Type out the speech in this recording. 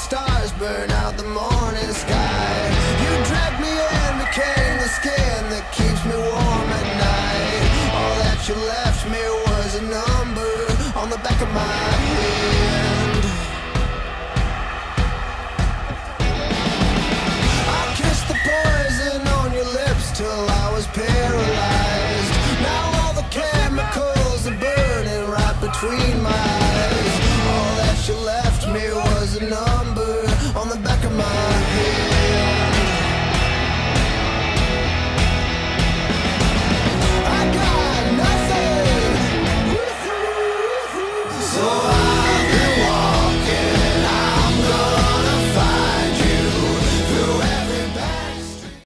stars burn out the morning sky. You dragged me in, became the skin that keeps me warm at night. All that you left me was a number on the back of my hand. I kissed the poison on your lips till I was paralyzed. Now all the chemicals are burning right between my So